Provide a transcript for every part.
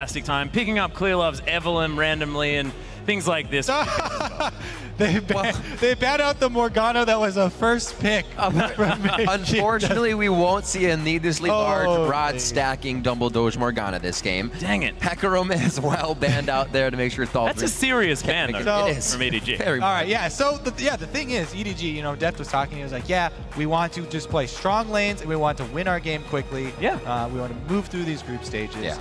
fantastic time picking up Clear Love's Evelynn randomly and things like this. they, ban, they banned out the Morgana that was a first pick. Unfortunately, we won't see a needlessly large Oh, rod dang. stacking Dumbledoge Morgana this game. Dang it. Hecarim as well banned out there to make sure Thaldrin. That's a serious ban, though, So- it is. from EDG. Very All right, yeah. So the, yeah, the thing is, EDG, you know, Deft was talking. He was like, yeah, we want to just play strong lanes and we want to win our game quickly. Yeah. Uh, we want to move through these group stages. Yeah.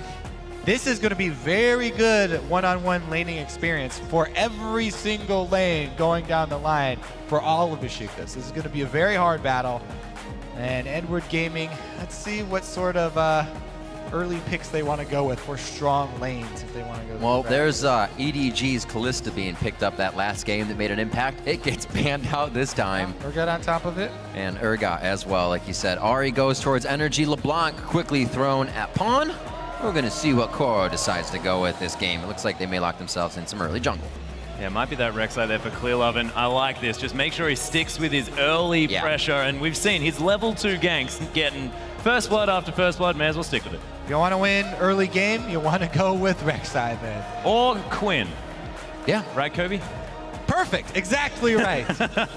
This is going to be very good one-on-one laning experience for every single lane going down the line for all of Besiktas. This is going to be a very hard battle. And Edward Gaming, let's see what sort of uh, early picks they want to go with for strong lanes if they want to go. Well, there's uh, EDG's Kalista being picked up that last game that made an impact. It gets banned out this time. We're good on top of it. And Urgot as well, like you said. Ahri goes towards Energy. LeBlanc quickly thrown at Pawn. We're going to see what Koro decides to go with this game. It looks like they may lock themselves in some early jungle. Yeah, might be that Rek'Sai there for Clear Love, and I like this. Just make sure he sticks with his early Yeah. pressure, and we've seen his level two ganks getting first blood after first blood. May as well stick with it. If you want to win early game, you want to go with Rek'Sai then. Or Quinn, Yeah. right, Kobe? Perfect. Exactly right.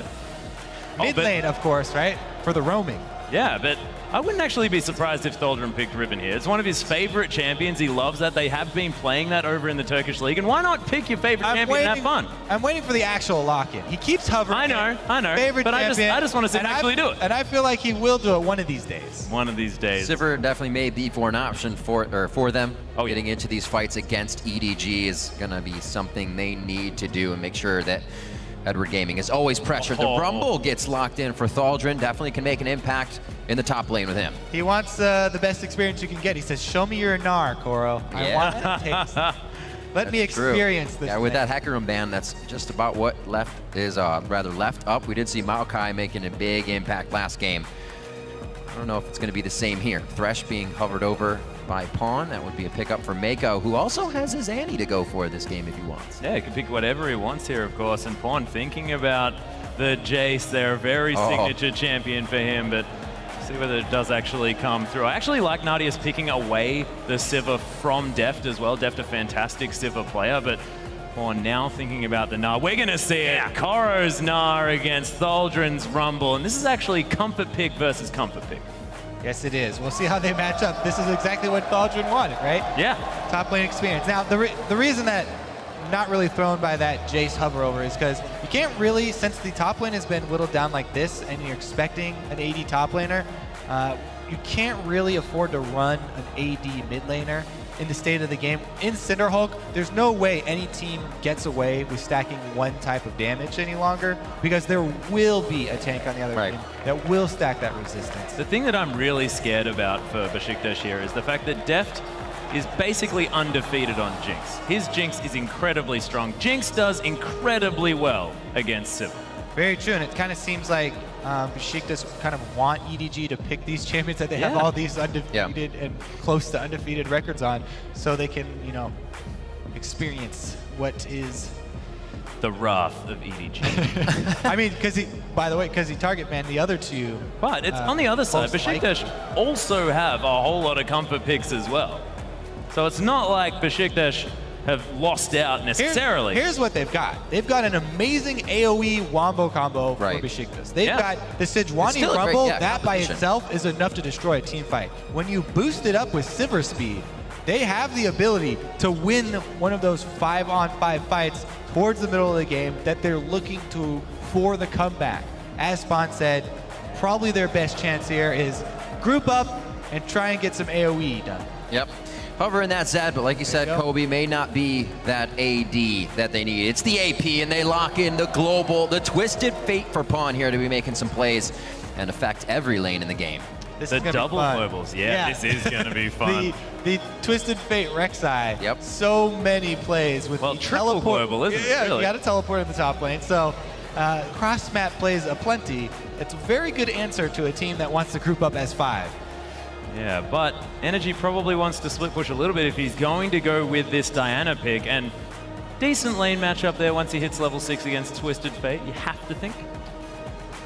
Oh, Mid but- lane, of course, right? For the roaming. Yeah, but I wouldn't actually be surprised if Thaldrin picked Riven here. It's one of his favorite champions. He loves that. They have been playing that over in the Turkish league, and why not pick your favorite champion and have fun? I'm waiting for the actual lock-in. He keeps hovering. I know, I know, Favorite but I just- champion, I just wanna see him and I- actually do it. And I feel like he will do it one of these days. One of these days. Sivir definitely may be for an option for or for them. Oh, yeah. Getting into these fights against EDG is going to be something they need to do and make sure that Edward Gaming is always pressured. Oh. The Rumble gets locked in for Thaldrin. Definitely can make an impact in the top lane with him. He wants uh, the best experience you can get. He says, "Show me your Gnar, Koro. I Yeah. want that taste. Let me True. experience this." Yeah, with thing." that Hecarim ban, that's just about what left is uh, rather left up. We did see Maokai making a big impact last game. I don't know if it's going to be the same here. Thresh being hovered over by Pawn. That would be a pickup for Meiko, who also has his Annie to go for this game if he wants. Yeah, he can pick whatever he wants here, of course. And Pawn thinking about the Jace, they're very Oh. signature champion for him, but see whether it does actually come through. I actually like Nardeus picking away the Sivir from Deft as well. Deft a fantastic Sivir player, but Pawn now thinking about the Gnar. We're going to see it. Koro's Gnar against Thaldrin's Rumble, and this is actually comfort pick versus comfort pick. Yes, it is. We'll see how they match up. This is exactly what Thaldrin wanted, right? Yeah. top lane experience. Now, the, re- the reason that I'm not really thrown by that Jace hover over is because you can't really, since the top lane has been whittled down like this and you're expecting an AD top laner, uh, you can't really afford to run an AD mid laner in the state of the game. In Cinderhulk, there's no way any team gets away with stacking one type of damage any longer because there will be a tank on the other Right. team that will stack that resistance. The thing that I'm really scared about for Besiktas here is the fact that Deft is basically undefeated on Jinx. His Jinx is incredibly strong. Jinx does incredibly well against Sivir. Very true, and it kind of seems like um, Besiktas kind of want EDG to pick these champions that they have all these undefeated and close to undefeated records on, so they can, you know, experience what is. The wrath of EDG. I mean, because he, by the way, because he target banned the other two. but it's uh, on the other side, most likely. Besiktas also have a whole lot of comfort picks as well. So it's not like Besiktas have lost out Here- necessarily. here's what they've got. They've got an amazing AoE wombo combo Right. for Besiktas. They've Yeah. got the It's Sejuani still a great, Rumble. yeah, that by itself is enough to destroy a team fight. When you boost it up with Sivir speed, they have the ability to win one of those five-on-five fights towards the middle of the game that they're looking to for the comeback. As Spawn said, probably their best chance here is group up and try and get some AoE done. Yep. Hover in that Zed, but like you said, you. Kobe may not be that AD that they need. It's the AP, and they lock in the global, the twisted fate for Pawn here to be making some plays and affect every lane in the game. This the is double fun. globals. Yeah, this is going to be fun. the, the Twisted Fate Rek'Sai. Yep. So many plays with Well, the triple teleport. global, isn't it, Yeah, really? you got to teleport in the top lane. So uh, cross map plays aplenty. It's a very good answer to a team that wants to group up as five. Yeah, but Energy probably wants to split push a little bit if he's going to go with this Diana pick. And decent lane matchup there once he hits level 6 against Twisted Fate, you have to think.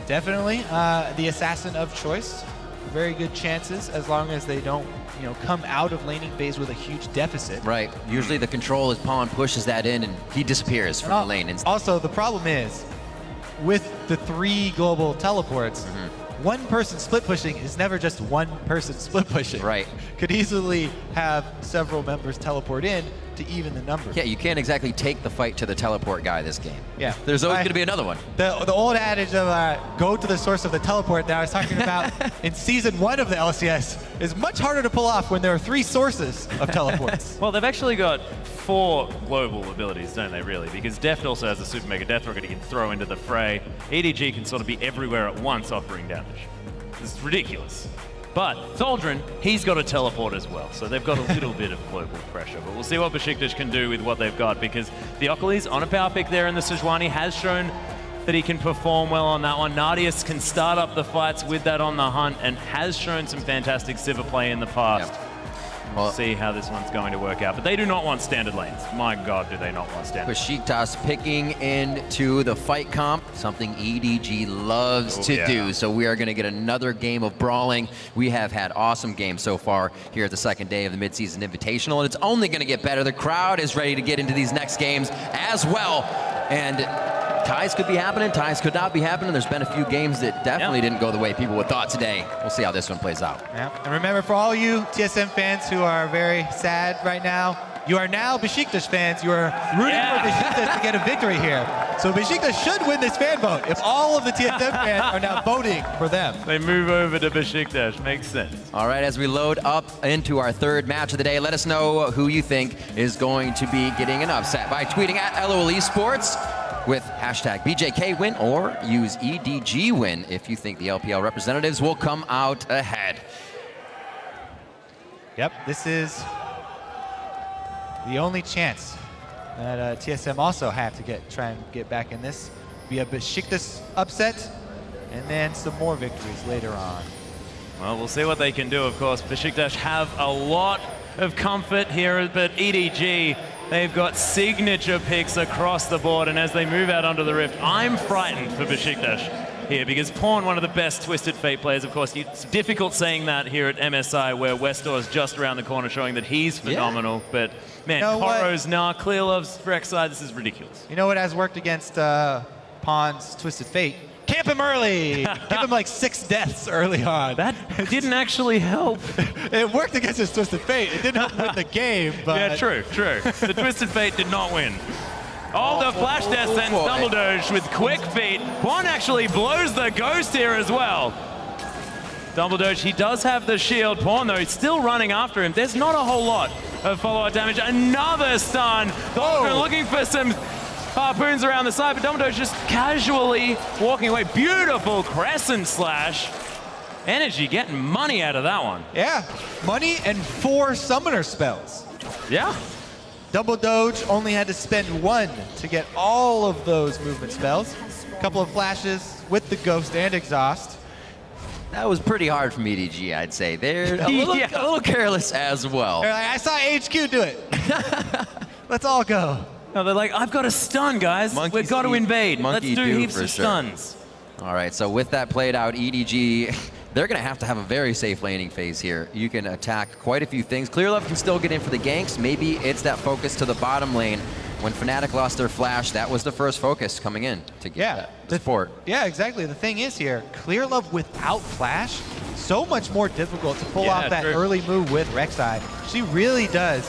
Definitely uh, the assassin of choice very good chances as long as they don't, you know, come out of laning phase with a huge deficit. Right. Usually the control is Pawn pushes that in and he disappears from the lane. And Also, the problem is with the three global teleports, Mm-hmm. One person split pushing is never just one person split pushing. Right. Could easily have several members teleport in to even the numbers. yeah, you can't exactly take the fight to the teleport guy this game. Yeah. There's always going to be another one. The, the old adage of uh, go to the source of the teleport that I was talking about in season one of the LCS is much harder to pull off when there are three sources of teleports. Well, they've actually got four global abilities, don't they, really? Because Deft also has a Super Mega Death Rocket he can throw into the fray. EDG can sort of be everywhere at once offering damage. It's ridiculous. But Thaldrin, he's got a teleport as well, so they've got a little bit of global pressure. But we'll see what Besiktas can do with what they've got, because the Theocles on a power pick there in the Sejuani has shown that he can perform well on that one. Nardeus can start up the fights with that on the hunt and has shown some fantastic Sivir play in the past. Yep. We'll see how this one's going to work out. But they do not want standard lanes. My God, do they not want standard Besiktas picking into the fight comp, something EDG loves Oh, to yeah. do. So we are going to get another game of brawling. We have had awesome games so far here at the second day of the midseason invitational, and it's only going to get better. The crowd is ready to get into these next games as well. And ties could be happening, ties could not be happening. There's been a few games that definitely Yeah. didn't go the way people would thought today. We'll see how this one plays out. Yeah. And remember, for all you TSM fans who are very sad right now, you are now Besiktas fans. You are rooting Yeah. for Besiktas to get a victory here. So Besiktas should win this fan vote if all of the TSM fans are now voting for them. They move over to Besiktas. Makes sense. All right, as we load up into our third match of the day, let us know who you think is going to be getting an upset by tweeting at LOL Esports with hashtag BJK win or use EDG win if you think the LPL representatives will come out ahead. Yep, this is the only chance that uh, TSM also have to get try and get back in this via Besiktas upset and then some more victories later on. Well, we'll see what they can do, of course. Besiktas have a lot of comfort here, but EDG, they've got signature picks across the board, and as they move out onto the Rift, I'm frightened for Besiktas here, because Pawn, one of the best Twisted Fate players, of course, it's difficult saying that here at MSI, where Westdoor is just around the corner showing that he's phenomenal, but man, You know? Koro's Gnar, Clear Love's Rek'Sai, this is ridiculous. You know what has worked against uh, Pawn's Twisted Fate? Camp him early! Give him like six deaths early on. That didn't actually help. it worked against his Twisted Fate. It didn't help win the game, but Yeah, true, true. The Twisted Fate did not win. Oh, the flash death oh, sends boy. Dumbledoge with quick feet. One actually blows the ghost here as well. Dumbledoge, he does have the shield. Pawn, though, still running after him. There's not a whole lot of follow-up damage. Another stun. Thaldrin oh. looking for some Ah, harpoons around the side, but Dumbledoge just casually walking away. Beautiful crescent slash. Energy getting money out of that one. yeah, money and four summoner spells. Yeah. Dumbledoge only had to spend one to get all of those movement spells. A couple of flashes with the Ghost and Exhaust. That was pretty hard from EDG, I'd say. They're a little, Yeah. a little careless as well. Like, I saw HQ do it. Let's all go. No, they're like, I've got a stun, guys. Monkey We've got to invade. monkey Let's do, do heaps for of sure. stuns. All right, so with that played out, EDG, they're going to have to have a very safe laning phase here. You can attack quite a few things. Clearlove can still get in for the ganks. Maybe it's that focus to the bottom lane. When Fnatic lost their flash, that was the first focus coming in to get Yeah. that The- support. Yeah, exactly. The thing is here, Clearlove without Flash, so much more difficult to pull Yeah, off that true. early move with Rek'Sai. She really does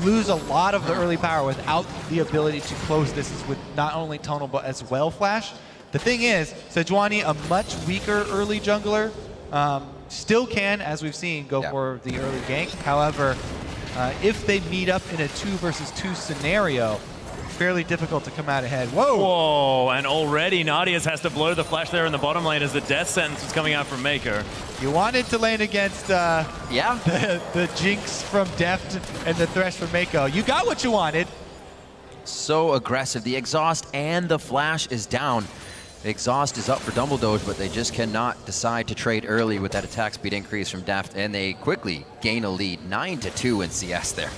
lose a lot of the early power without the ability to close distance with not only Tunnel but as well Flash. The thing is, Sejuani, a much weaker early jungler, um, still can, as we've seen, go Yeah. for the early gank. However, uh, if they meet up in a two versus two scenario, fairly difficult to come out ahead. Whoa! Whoa, and already Nardeus has to blow the flash there in the bottom lane as the death sentence was coming out from Meiko. You wanted to lane against uh, Yeah, the, the Jinx from Deft and the Thresh from Meiko. You got what you wanted. so aggressive. The exhaust and the flash is down. The exhaust is up for Dumbledoge, but they just cannot decide to trade early with that attack speed increase from Deft, and they quickly gain a lead, 9 to 2 in CS there.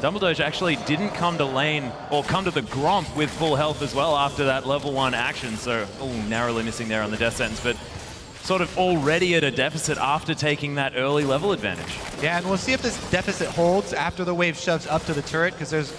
Dumbledoge actually didn't come to lane or come to the Gromp with full health as well after that level one action. So, oh, narrowly missing there on the death sentence. But sort of already at a deficit after taking that early level advantage. Yeah, and we'll see if this deficit holds after the wave shoves up to the turret, because there's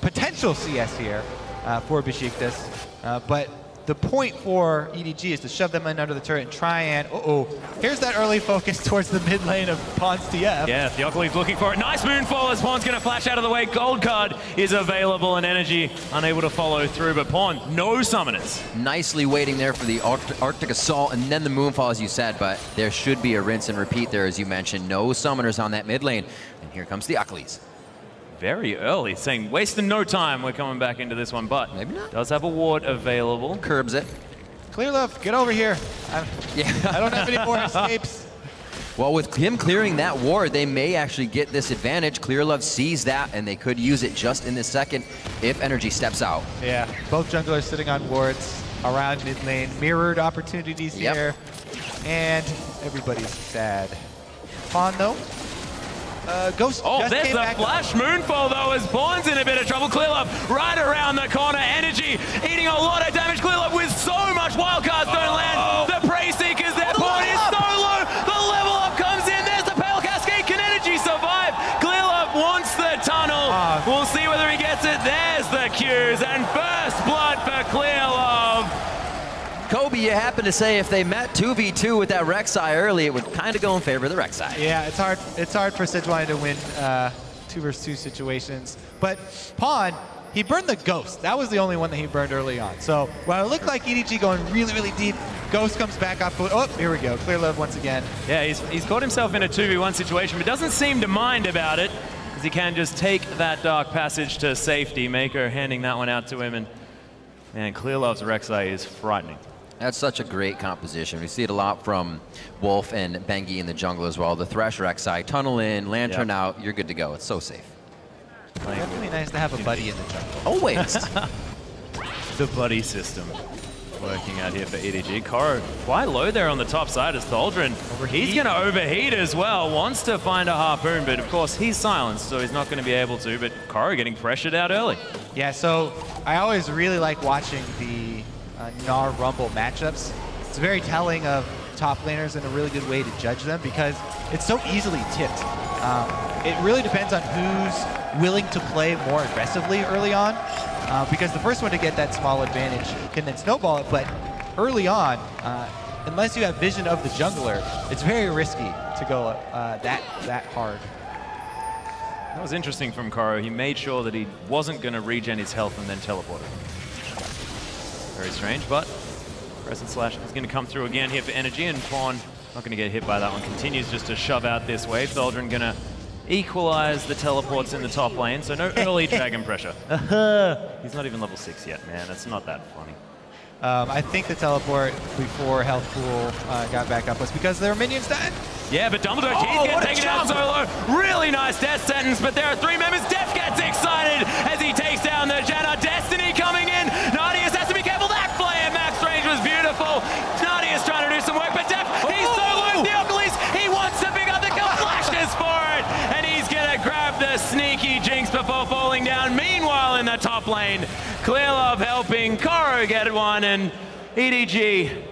potential CS here uh, for Besiktas. Uh, but the point for EDG is to shove them in under the turret and try and, uh-oh, here's that early focus towards the mid lane of Pawns TF. Yeah, Theocles looking for it. Nice moonfall as Pawn's going to flash out of the way. Gold card is available and Energy unable to follow through, but Pawn, no summoners. Nicely waiting there for the Arctic, Arctic Assault and then the Moonfall, as you said, but there should be a rinse and repeat there, as you mentioned. No summoners on that mid lane. And here comes Theocles. Very early, saying wasting no time. We're coming back into this one, but Maybe not. does have a ward available. Curbs it. Clearlove, get over here. I, Yeah. I don't have any more escapes. Well, with him clearing that ward, they may actually get this advantage. Clearlove sees that, and they could use it just in this second if Energy steps out. Yeah, both junglers sitting on wards around mid lane. Mirrored opportunities Yep. here. And everybody's sad. Pawn, though. Uh, Ghost Oh, just there's the flash moonfall though as Pawn's in a bit of trouble. Clearlove right around the corner. Energy eating a lot of damage. Clearlove with so much wildcards don't land. You happen to say if they met 2v2 with that Rek'Sai early, it would kind of go in favor of the Rek'Sai. Yeah, it's hard. It's hard for Sejuani to win uh, two versus two situations. But Pawn, he burned the Ghost. That was the only one that he burned early on. So while it looked like EDG going really, really deep, Ghost comes back off. Oh, here we go. Clearlove once again. Yeah, he's, he's caught himself in a 2v1 situation, but doesn't seem to mind about it, because he can just take that dark passage to safety. Meiko handing that one out to him, and man, Clearlove's Rek'Sai is frightening. That's such a great composition. We see it a lot from Wolf and Bengi in the jungle as well. The Thresh Rek'Sai, tunnel in, lantern Yep. out, you're good to go. It's so safe. Like, Definitely nice to have a buddy in the jungle. Always. the buddy system working out here for EDG. Koro quite low there on the top side as Thaldrin. He's going to overheat as well. Wants to find a harpoon, but of course he's silenced, so he's not going to be able to. But Koro getting pressured out early. Yeah, so I always really like watching the uh, Gnar Rumble matchups. It's very telling of top laners and a really good way to judge them because it's so easily tipped. Um, it really depends on who's willing to play more aggressively early on uh, because the first one to get that small advantage can then snowball it, but early on, uh, unless you have vision of the jungler, it's very risky to go uh, that, that hard. That was interesting from Koro. He made sure that he wasn't going to regen his health and then teleported. Very strange, but Crescent Slash is going to come through again here for energy, and Pawn not going to get hit by that one. Continues just to shove out this way. Thaldrin going to equalize the teleports in the top lane, so no early dragon pressure. Uh-huh. He's not even level 6 yet, man. It's not that funny. Um, I think the teleport before Health Pool uh, got back up was because there were minions dead. Yeah, but Dumbledoge, oh, he's going it out solo. Really nice death sentence, but there are three members. Death gets excited as he takes down the Janna. Destiny coming in. 90 was beautiful. Nardeus trying to do some work, but Deft, he's so low. Theocles, he wants to pick up the kill. Flashes for it, and he's going to grab the sneaky jinx before falling down. Meanwhile, in the top lane, Clearlove helping Koro get one, and EDG,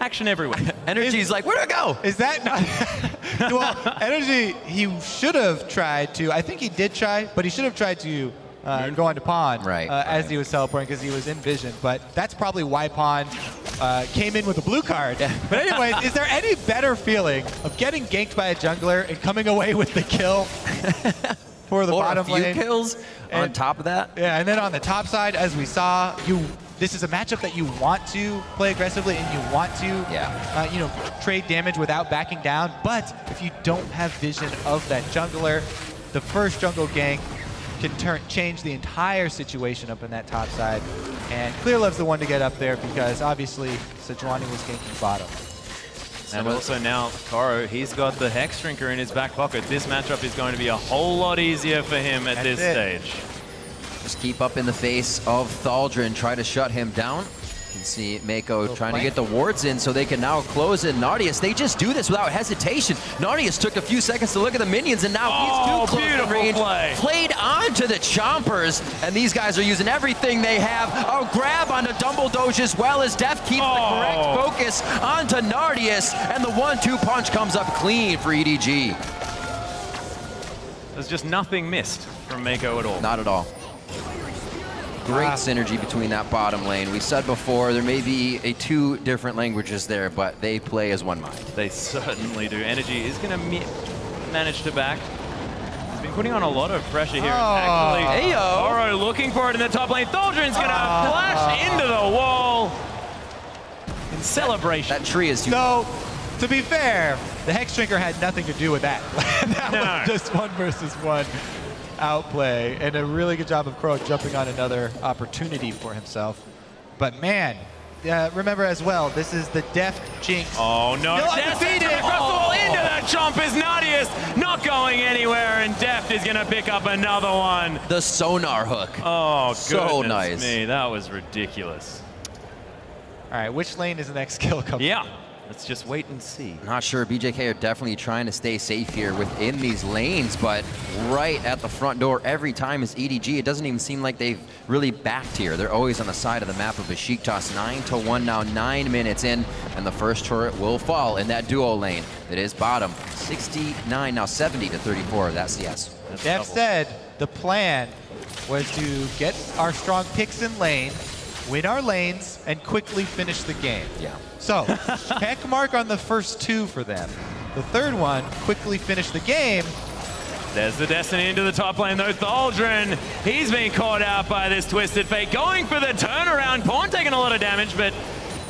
action everywhere. Energy's like, where'd it go? Is that not? well, energy. He should have tried to. I think he did try, but he should have tried to uh, go on to Pawn Right, uh, as he was teleporting because he was in vision. But that's probably why Pawn uh, came in with a blue card. But anyways, is there any better feeling of getting ganked by a jungler and coming away with the kill for the Or a bottom few lane? kills on top of that. Yeah, and then on the top side, as we saw, you this is a matchup that you want to play aggressively and you want to, Yeah. uh, you know, trade damage without backing down. But if you don't have vision of that jungler, the first jungle gank can turn change the entire situation up in that top side. And Clearlove's the one to get up there because obviously Sejuani was ganking bottom. And also now, Koro, he's got the Hex Drinker in his back pocket. This matchup is going to be a whole lot easier for him at That's this it. stage. Just keep up in the face of Thaldrin, try to shut him down. You can see Meiko trying to get the wards in so they can now close in. Nardeus, they just do this without hesitation. Nardeus took a few seconds to look at the minions, and now Oh, he's too oh, close in beautiful range. play. Played onto the Chompers, and these guys are using everything they have. A grab onto Dumbledoge as well as Deft keeps Oh. the correct oh. focus onto Nardeus, and the one-two punch comes up clean for EDG. There's just nothing missed from Meiko at all. Not at all. Great Ah. synergy between that bottom lane. We said before there may be a two different languages there, but they play as one mind. They certainly do. Energy is going to manage to back. He's been putting on a lot of pressure here. Oh. Actually, Heyo. Oro looking for it in the top lane. Thaldrin's going to Oh. flash into the wall in celebration. That tree is huge. So, to be fair, the Hex Drinker had nothing to do with that. that No. was just one versus one outplay, and a really good job of Koro jumping on another opportunity for himself. But man, uh, remember as well, this is the Deft Jinx. Oh no, Still Deft undefeated. across the wall into the chomp is Nardeus, not going anywhere, and Deft is gonna pick up another one. the sonar hook. Oh, So nice. me, that was ridiculous. All right, which lane is the next kill coming? Yeah, let's just wait and see. Not sure. BJK are definitely trying to stay safe here within these lanes, but right at the front door every time is EDG. It doesn't even seem like they've really backed here. They're always on the side of the map of Besiktas. 9 to 1 now, 9 minutes in, and the first turret will fall in that duo lane. that is bottom. 69, now 70 to 34. That's yes. That's Dev double. said the plan was to get our strong picks in lane, win our lanes, and quickly finish the game. Yeah. So, check mark on the first two for them. The third one, quickly finish the game. There's the Destiny into the top lane though. Thaldrin, he's been caught out by this Twisted Fate. Going for the turnaround. Pawn taking a lot of damage, but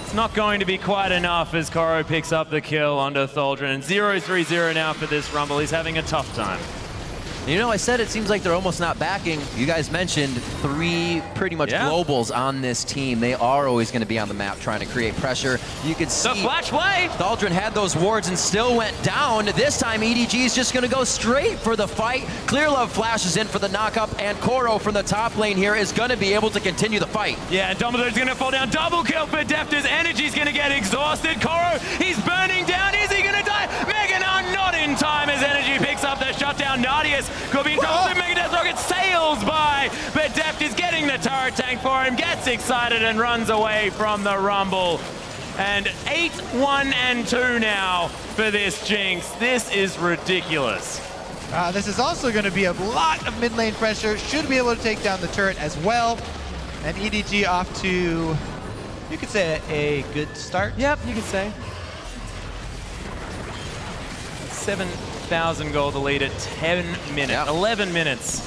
it's not going to be quite enough as Koro picks up the kill onto Thaldrin. 0-3-0 now for this Rumble. He's having a tough time. You know, I said it seems like they're almost not backing. You guys mentioned three pretty much Yeah. globals on this team. They are always going to be on the map trying to create pressure. You could see The flash play. Thaldrin had those wards and still went down. This time EDG is just going to go straight for the fight. Clearlove flashes in for the knockup, and Koro from the top lane here is going to be able to continue the fight. Yeah, and Dumbledoge's gonna fall down. Double kill for Deft. His energy's gonna get exhausted. Koro, he's burning down. Is he gonna die? Meganon up the. Nardeus could be in trouble. Whoa. Mega Death Rocket sails by, but Deft is getting the turret tank for him, gets excited and runs away from the Rumble. And 8, 1, and 2 now for this Jinx. This is ridiculous. Uh, this is also going to be a lot of mid lane pressure. Should be able to take down the turret as well. And EDG off to, you could say, a good start. Yep, you could say. 7,000 gold to lead at 10 minutes, Yep. 11 minutes.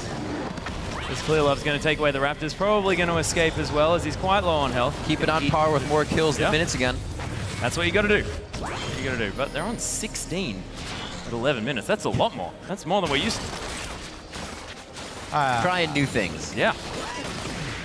This Clearlove's going to take away the Raptors, probably going to escape as well as he's quite low on health. Keep it on par with more kills than Yeah. minutes again. That's what you got to do. That's what you got to do. But they're on 16 at 11 minutes. That's a lot more. That's more than we're used to. Uh, Trying new things. Yeah.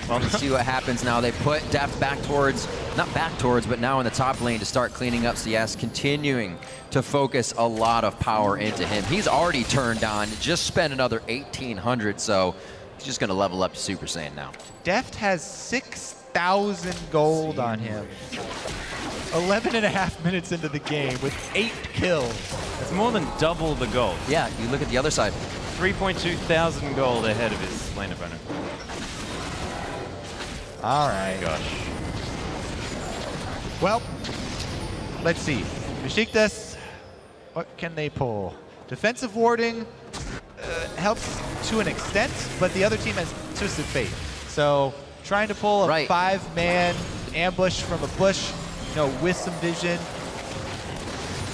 Well, Let's see what happens now. They put Deft back towards, not back towards, but now in the top lane to start cleaning up CS, continuing to focus a lot of power into him. He's already turned on, just spent another 1,800, so he's just going to level up to Super Saiyan now. Deft has 6,000 gold on him. 11 and a half minutes into the game with eight kills. That's more than double the gold. Yeah, you look at the other side. 3.2 thousand gold ahead of his lane opponent. All right. Gosh. Well, let's see. Besiktas, what can they pull? Defensive warding uh, helps to an extent, but the other team has Twisted Fate. So trying to pull a Right. five-man ambush from a bush, you know, with some vision.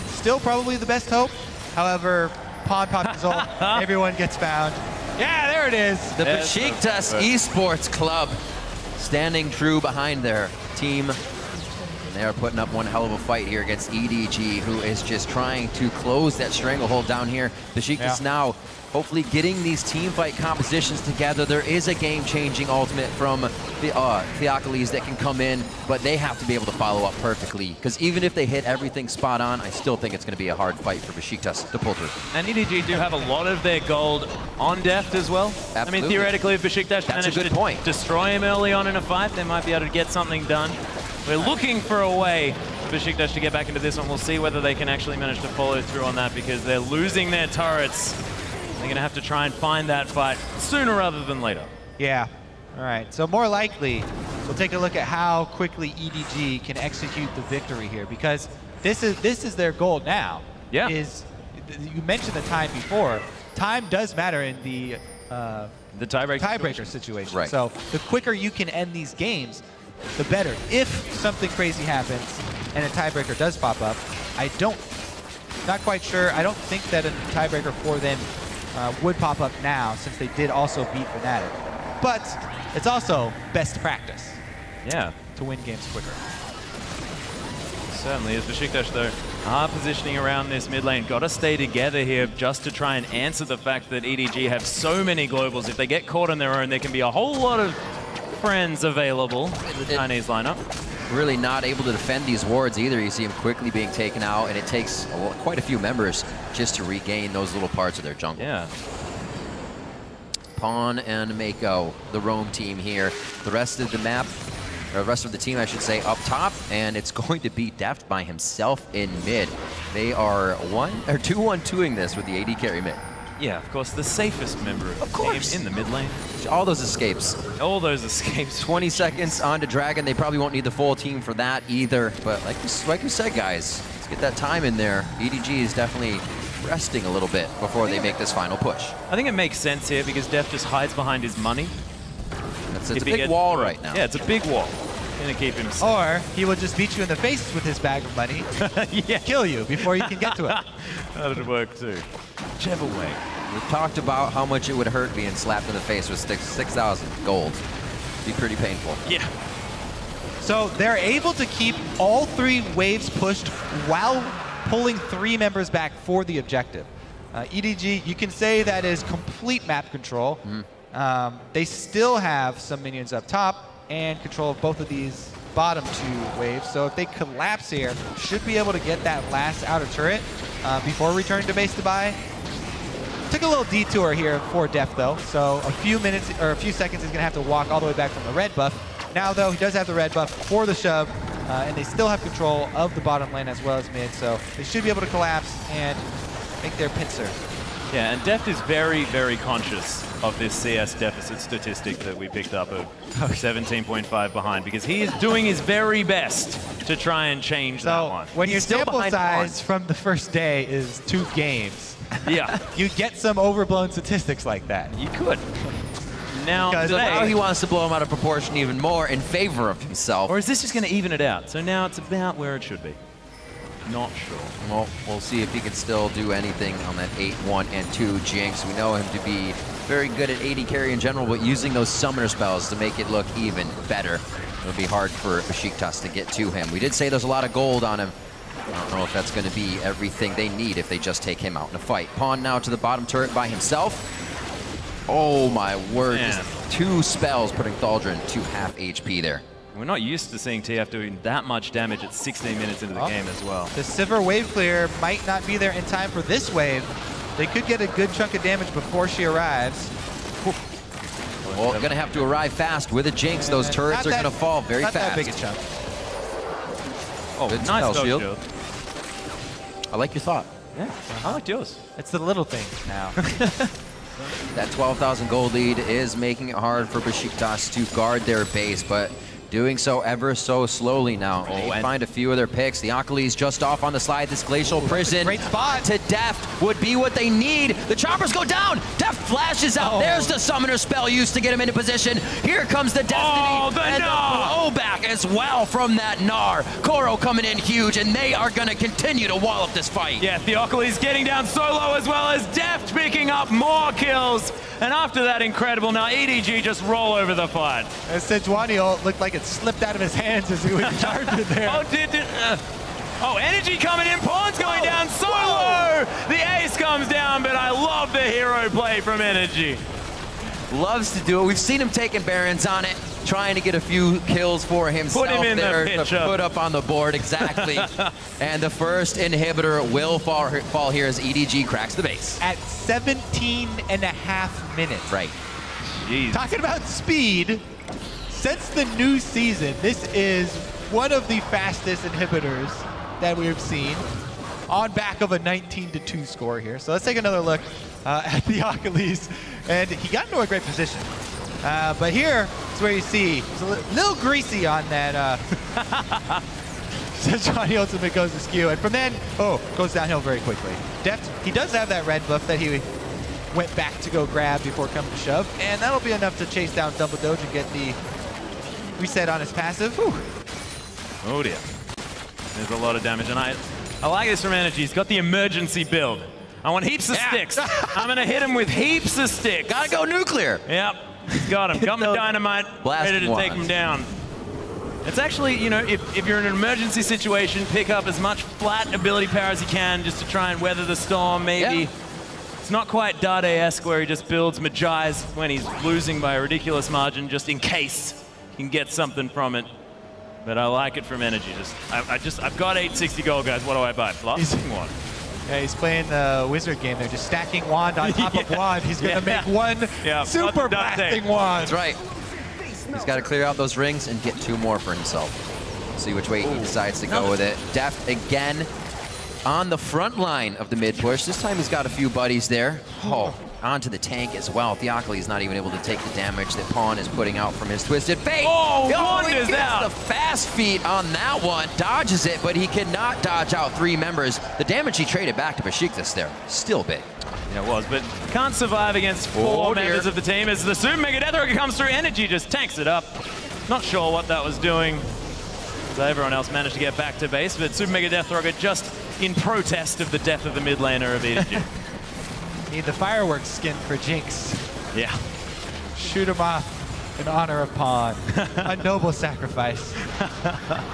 Still probably the best hope. However, Pawn Pop is all, everyone gets found. Yeah, there it is. The Yes, Besiktas. Esports Club standing true behind their team. They are putting up one hell of a fight here against EDG, who is just trying to close that stranglehold down here. Besiktas Yeah. now hopefully getting these team fight compositions together. There is a game-changing ultimate from the uh, Theocles that can come in, but they have to be able to follow up perfectly. Because even if they hit everything spot on, I still think it's going to be a hard fight for Besiktas to pull through. And EDG do have a lot of their gold on Deft as well. Absolutely. I mean, theoretically, if Besiktas managed good to point. destroy him early on in a fight, they might be able to get something done. We're looking for a way for Besiktas to get back into this one. We'll see whether they can actually manage to follow through on that because they're losing their turrets. They're going to have to try and find that fight sooner rather than later. Yeah. All right. So more likely, we'll take a look at how quickly EDG can execute the victory here because this is this is their goal now. Yeah. Is you mentioned the time before. Time does matter in the uh, The tiebreaker. tiebreaker situation. Right. So the quicker you can end these games, the better. If something crazy happens and a tiebreaker does pop up, I don't, not quite sure. I don't think that a tiebreaker for them uh, would pop up now since they did also beat Fnatic. But it's also best practice Yeah. to win games quicker. Certainly is. Besiktas, though, are positioning around this mid lane. Got to stay together here just to try and answer the fact that EDG have so many globals. If they get caught on their own, there can be a whole lot of friends available in the It- Chinese lineup. Really not able to defend these wards either. You see him quickly being taken out, and it takes a quite a few members just to regain those little parts of their jungle. Yeah. Pawn and Meiko, the roam team here. The rest of the map, or the rest of the team, I should say, up top, and it's going to be Deft by himself in mid. They are one or two one twoing this with the AD carry mid. Yeah, of course, the safest member of, Of the course. team in the mid lane. All those escapes. All those escapes. 20 seconds on to Dragon. They probably won't need the full team for that either. But like you, like you said, guys, let's get that time in there. EDG is definitely resting a little bit before they make this final push. I think it makes sense here because Deft just hides behind his money. It's, it's a If he big gets- wall right now. Yeah, it's a big wall. Gonna keep him safe. Or he will just beat you in the face with his bag of money, yeah, kill you before you can get to it. that'd work too. Whichever way. We talked about how much it would hurt being slapped in the face with six- 6,000 gold. Be pretty painful. Yeah. So they're able to keep all three waves pushed while pulling three members back for the objective. Uh, EDG, you can say that is complete map control. Um, they still have some minions up top and control of both of these bottom two waves. So if they collapse here, should be able to get that last outer turret uh, before returning to base to buy. Took a little detour here for Deft though, so a few minutes or a few seconds he's gonna have to walk all the way back from the red buff. Now though, he does have the red buff for the shove, uh, and they still have control of the bottom lane as well as mid, so they should be able to collapse and make their pincer. Yeah, and Deft is very, very conscious of this CS deficit statistic that we picked up of 17.5 behind because he is doing his very best to try and change that one. when He's your sample size Pawn. from the first day is two games, Yeah, you get some overblown statistics like that. you could. Now, Because today, Now he wants to blow him out of proportion even more in favor of himself. or is this just going to even it out? So now it's about where it should be. Not sure. Well, we'll see if he can still do anything on that 8, 1, and 2 Jinx. We know him to be very good at AD carry in general, but using those summoner spells to make it look even better. It'll be hard for Besiktas to get to him. We did say there's a lot of gold on him. I don't know if that's going to be everything they need if they just take him out in a fight. Pawn now to the bottom turret by himself. Oh my word, two spells putting Thaldrin to half HP there. We're not used to seeing TF doing that much damage at 16 minutes into the Oh. game as well. The Sivir wave clear might not be there in time for this wave. They could get a good chunk of damage before she arrives. Well, gonna have to arrive fast with a Jinx. Those And turrets are that- gonna fall very not fast. that big a chunk. Oh, Good nice spell shield. shield. I like your thought. Yeah, I like yours. It's the little things now. That 12,000 gold lead is making it hard for Besiktas to guard their base, but doing so ever so slowly now. Oh, they and- find a few of their picks. The Akali's just off on the slide. This Glacial Prison great spot. to Deft would be what they need. The choppers go down. Deft flashes out. Oh. There's the summoner spell used to get him into position. Here comes the Destiny. Oh, the and Gnar. the blowback as well from that Gnar. Koro coming in huge, and they are going to continue to wall up this fight. Yeah, the Theocles getting down solo as well as Deft picking up more kills. And after that incredible, now EDG just roll over the fight. As Sejuani looked like it slipped out of his hands as he was charging there. Oh, did, did uh, oh, energy coming in. Pawn's going down solo. The ace comes down, but I love the hero play from energy. loves to do it. We've seen him taking Barons on it, trying to get a few kills for himself Put him in the there pitch to up. put up on the board exactly. and the first inhibitor will fall, fall here as EDG cracks the base. At 17 and a half minutes. Right. Jeez. Talking about speed, since the new season, this is one of the fastest inhibitors that we've seen on back of a 19 to 2 score here. So let's take another look uh, at Theocles. And he got into a great position. Uh, but here is where you see it's a li- little greasy on that. Uh, Johnny Ultimate goes to skew, and from then, oh, goes downhill very quickly. Deft, he does have that red buff that he went back to go grab before coming to shove, and that'll be enough to chase down Dumbledoge and get the reset on his passive. Whew. Oh dear. There's a lot of damage, and I, I like this from Energy. He's got the emergency build. I want heaps of Yeah. sticks. I'm gonna hit him with heaps of sticks. Gotta go nuclear. Yep, he's got him. Got him dynamite, Blast ready to take him down. It's actually, you know, if, if you're in an emergency situation, pick up as much flat ability power as you can just to try and weather the storm, maybe. Yeah. It's not quite Dade-esque where he just builds Mejai's when he's losing by a ridiculous margin just in case he can get something from it. But I like it from Energy. Just, I, I just, I've got 860 gold, guys. What do I buy? Blasting wand. Yeah, he's playing the wizard game there, just stacking wand on top of wand. He's gonna Yeah. make one Yeah, super not- not blasting wand. That's right. He's got to clear out those rings and get two more for himself. See which way he decides to go with it. Deft again on the front line of the mid push. This time he's got a few buddies there. Oh, onto the tank as well. Theocles not even able to take the damage that Pawn is putting out from his Twisted Fate. Oh, he wanders gets out. the fast feet on that one. Dodges it, but he cannot dodge out three members. The damage he traded back to Besiktas there, still big. Yeah, it was, but can't survive against oh, four Oh, members of the team as the Super Mega Death Rocket comes through. Energy just tanks it up. Not sure what that was doing. So everyone else managed to get back to base, but Super Mega Death Rocket just in protest of the death of the mid laner of EDG. Need the fireworks skin for Jinx. yeah. Shoot him off in honor of Pawn. a noble sacrifice.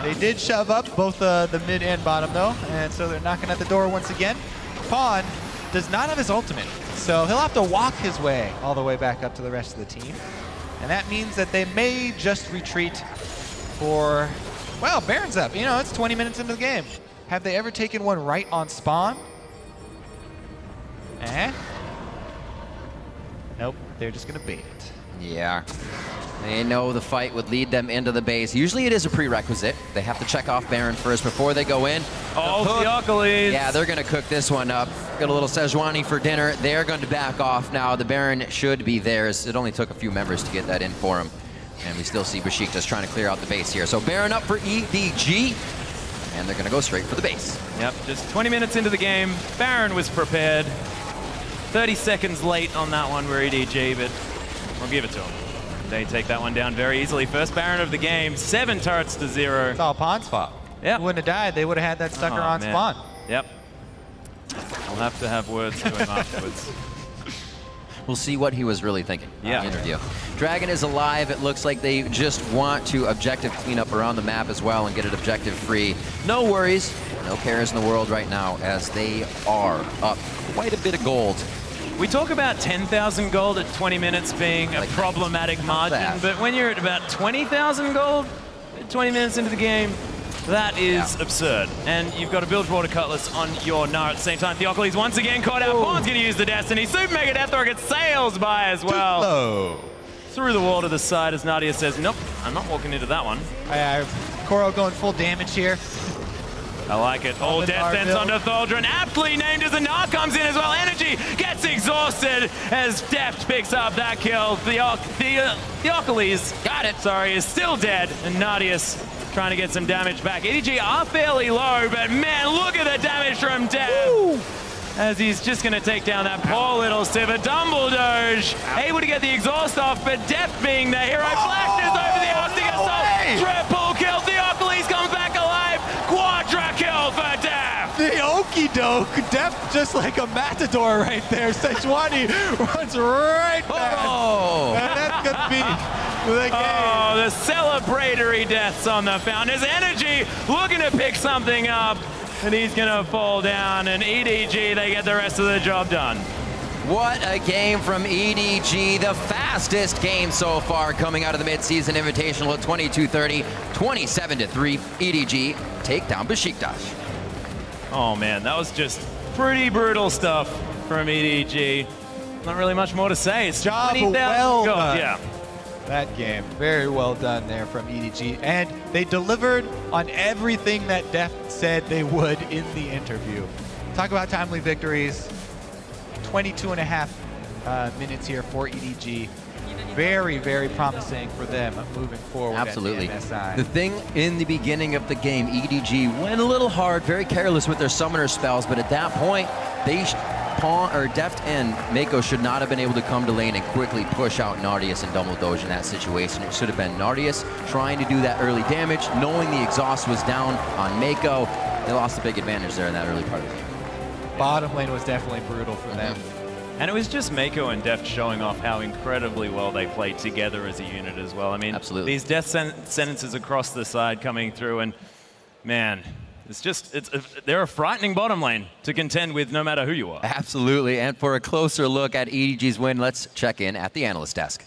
they did shove up both uh, the mid and bottom though, and so they're knocking at the door once again. Pawn does not have his ultimate, so he'll have to walk his way all the way back up to the rest of the team. And that means that they may just retreat for, well, Baron's up. You know, it's 20 minutes into the game. Have they ever taken one right on spawn? Eh? Nope, they're just gonna bait it. Yeah. They know the fight would lead them into the base. Usually it is a prerequisite. They have to check off Baron first before they go in. Oh, The hook- Theocles. Yeah, they're going to cook this one up. Got a little Sejuani for dinner. They're going to back off now. The Baron should be theirs. It only took a few members to get that in for him. And we still see Besiktas trying to clear out the base here. So Baron up for EDG. And they're going to go straight for the base. Yep, just 20 minutes into the game. Baron was prepared. 30 seconds late on that one, we're EDG, but we'll give it to him. They take that one down very easily. First Baron of the game, seven turrets to zero. It's all Pawn's fault. Yeah. Wouldn't have died. They would have had that oh, sucker Oh, on man. spawn. Yep. I'll have to have words to him afterwards. We'll see what he was really thinking Yeah. in the interview. Dragon is alive. It looks like they just want to objective clean up around the map as well and get it objective free. No worries, no cares in the world right now as they are up quite a bit of gold. We talk about 10,000 gold at 20 minutes being a Like, problematic margin, that. but when you're at about 20,000 gold 20 minutes into the game, that is Yeah. absurd. And you've got a Bilgewater Cutlass on your Gnar at the same time. Theocles once again caught out. Pawn's going to use the Destiny. Super Mega Death Rocket sails by as well. Low. Through the wall to the side as Nadia says, nope, I'm not walking into that one. Uh, Koro going full damage here. I like it. All the death Nar sends build. onto Thaldrin. Aptly named as the Gnar comes in as well. Energy gets exhausted as Deft picks up that kill. Theoc the, uh, Theocles, got it, sorry, is still dead. And Nardeus trying to get some damage back. EDG are fairly low, but man, look at the damage from Deft. As he's just going to take down that poor little Sivir. Dumbledoge able to get the exhaust off, but Deft being the hero flashes over the arc to get way! triple doke, Deft just like a matador right there. Sejuani runs right back. Oh! And that's gonna be the oh, game. Oh, the celebratory deaths on the fountain. Founders. Energy looking to pick something up, and he's going to fall down. And EDG, they get the rest of the job done. What a game from EDG, the fastest game so far coming out of the midseason invitational at 22-30, 27-3. EDG take down Besiktas. Oh man, that was just pretty brutal stuff from EDG. Not really much more to say. It's Job 20,000 well done. Yeah. that game. Very well done there from EDG. And they delivered on everything that Deft said they would in the interview. Talk about timely victories. 22 and a half uh, minutes here for EDG. Very, very promising for them moving forward. Absolutely. The, the thing in the beginning of the game, EDG went a little hard, very careless with their summoner spells, but at that point, they Pawn or Deft and Meiko should not have been able to come to lane and quickly push out Nardeus and Dumbledoge in that situation. It should have been Nardeus trying to do that early damage, knowing the exhaust was down on Meiko. They lost a big advantage there in that early part of the game. Bottom lane was definitely brutal for them. Mm-hmm. And it was just Meiko and Deft showing off how incredibly well they played together as a unit as well. I mean, Absolutely. these death sen- sentences across the side coming through, and man, it's just it's they're a frightening bottom lane to contend with, no matter who you are. Absolutely. And for a closer look at EDG's win, let's check in at the analyst desk.